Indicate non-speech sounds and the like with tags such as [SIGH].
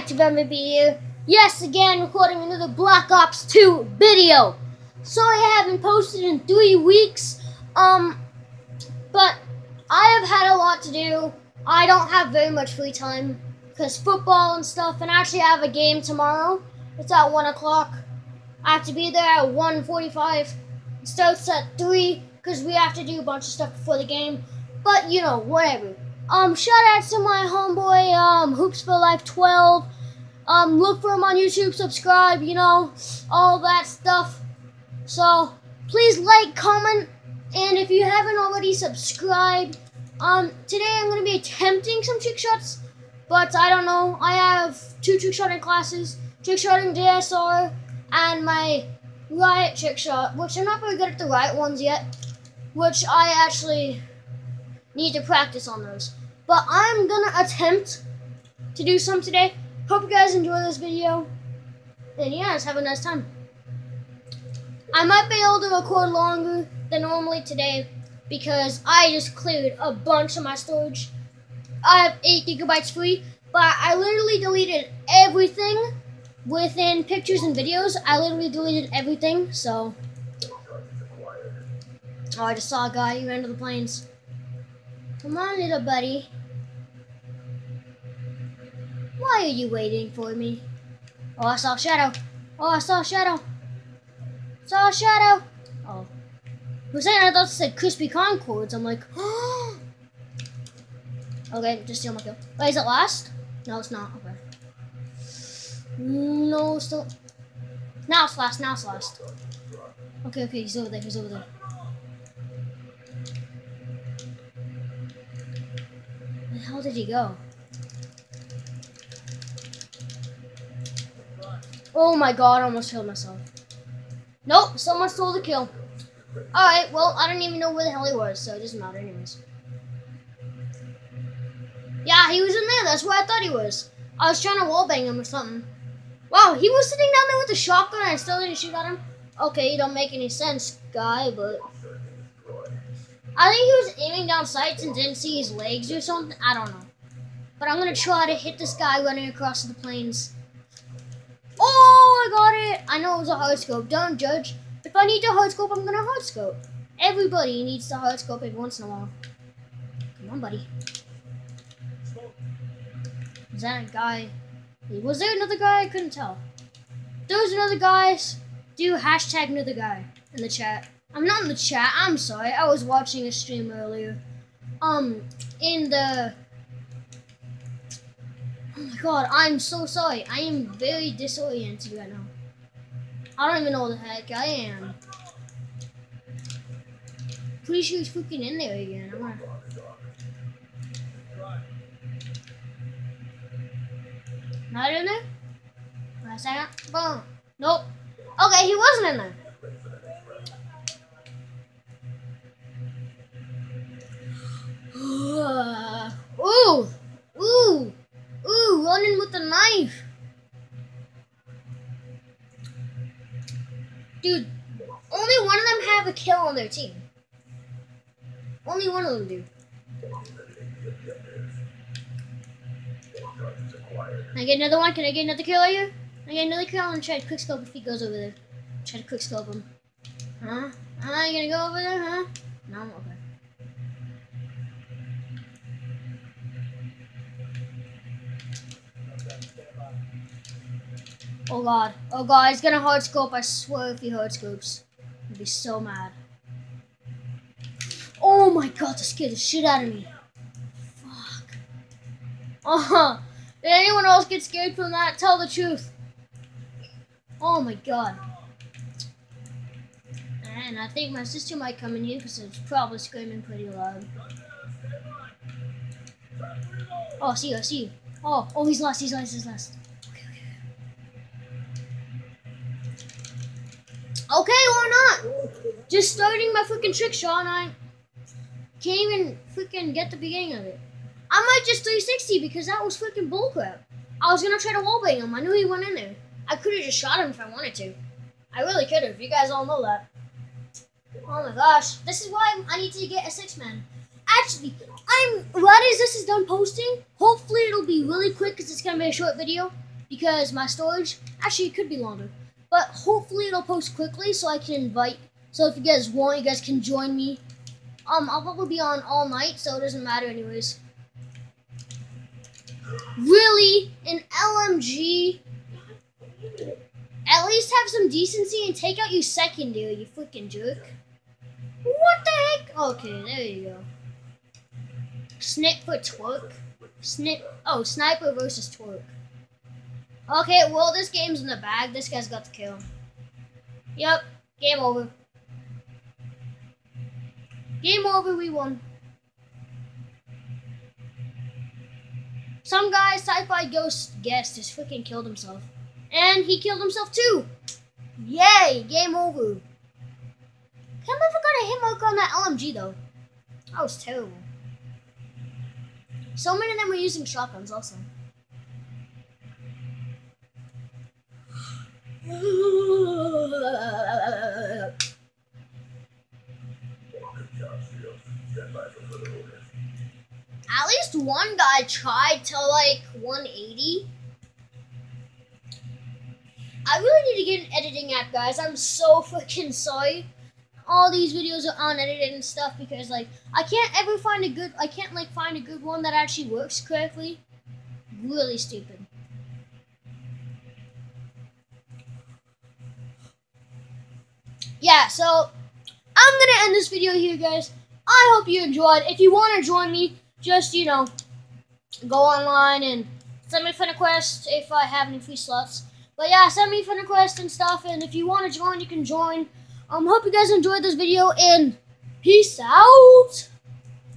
Detective MVP here. Yes, again, recording another Black Ops 2 video. Sorry I haven't posted in three weeks, um, but I have had a lot to do. I don't have very much free time because football and stuff, and actually I have a game tomorrow. It's at 1 o'clock. I have to be there at 1.45. It starts at 3 because we have to do a bunch of stuff before the game. But, you know, whatever. Um, shout out to my homeboy, um, Hoops for Life 12. Um, look for him on YouTube, subscribe, you know, all that stuff. So, please like, comment, and if you haven't already subscribed, um, today I'm going to be attempting some trick shots, but I don't know. I have two trick shotting classes, trick shotting DSR, and my riot trick shot, which I'm not very good at the riot ones yet, which I actually need to practice on those. But I'm gonna attempt to do some today. Hope you guys enjoy this video. And yeah, just have a nice time. I might be able to record longer than normally today because I just cleared a bunch of my storage. I have 8 gigabytes free, but I literally deleted everything within pictures and videos. I literally deleted everything, so... Oh, I just saw a guy who ran to the planes. Come on, little buddy. Why are you waiting for me? Oh, I saw shadow. Oh, I saw shadow. Saw shadow. Oh. A second, I thought it said crispy concords. I'm like, oh. [GASPS] Okay, just steal my kill. Wait, is it last? No, it's not. Okay. Mm, no, still. Now it's last. Now it's last. Okay, okay, he's over there. He's over there. Where the hell did he go? Oh my god, I almost killed myself. Nope, someone stole the kill. Alright, well, I don't even know where the hell he was, so it doesn't matter anyways. Yeah, he was in there. That's where I thought he was. I was trying to wallbang him or something. Wow, he was sitting down there with a shotgun and I still didn't shoot at him? Okay, you don't make any sense, guy, but... I think he was aiming down sights and didn't see his legs or something. I don't know. But I'm to try to hit this guy running across the plains. Oh, I got it. I know it was a hard scope. Don't judge. If I need to hard scope, I'm to hard scope. Everybody needs to hard scope every once in a while. Come on, buddy. Is that a guy? Was there another guy? I couldn't tell. Was another guy. Do hashtag another guy in the chat. I'm not in the chat. I'm sorry. I was watching a stream earlier. Um, in the god, I'm so sorry. I am very disoriented right now. I don't even know what the heck I am. Pretty sure he's freaking in there again. I'm. Not in there? A second. Boom. Nope. Okay, he wasn't in there. Knife. Dude, only one of them have a kill on their team. Only one of them do. Can I get another one? Can I get another kill here? I get another kill and try to quick scope if he goes over there. Try to quick scope him. Huh? Am you gonna go over there, huh? Oh god. Oh god, he's gonna hard scope. I swear if he hard scopes. I'd be so mad. Oh my god, that scared the shit out of me. Fuck. Uh huh. Did anyone else get scared from that? Tell the truth. Oh my god. And I think my sister might come in here because it's probably screaming pretty loud. Oh, I see you, I see you. Oh, oh, he's lost, he's lost, he's lost. Okay, why not? Just starting my freaking trick shot and I can't even freaking get the beginning of it. I might just 360 because that was freaking bullcrap. I was gonna try to wallbang him. I knew he went in there. I could have just shot him if I wanted to. I really could have. You guys all know that. Oh my gosh. This is why I need to get a six man. Actually, I'm right as this is done posting. Hopefully it'll be really quick because it's gonna be a short video. because my storage actually could be longer, but hopefully it'll post quickly so I can invite. So if you guys want, you guys can join me. Um, I'll probably be on all night, so it doesn't matter anyways. Really, an LMG. At least have some decency and take out your secondary, you freaking jerk. What the heck? Okay, there you go. Snip for twerk. Snip. Oh, sniper versus twerk. Okay, well, this game's in the bag. This guy's got the kill. Yep, game over. Game over, we won. Some guy, sci-fi ghost guest, just freaking killed himself. And he killed himself too. Yay, game over. Can't I got a hit mark on that LMG though. That was terrible. So many of them were using shotguns also. At least one guy tried to like 180. I really need to get an editing app, guys. I'm so freaking sorry. All these videos are unedited and stuff because like I can't ever find a good I can't like find a good one that actually works correctly. Really stupid. Yeah, so I'm gonna end this video here, guys. I hope you enjoyed. If you want to join me, just, you know, go online and send me friend request if I have any free slots. But yeah, send me friend request and stuff, and if you want to join, you can join. Um, hope you guys enjoyed this video, and peace out!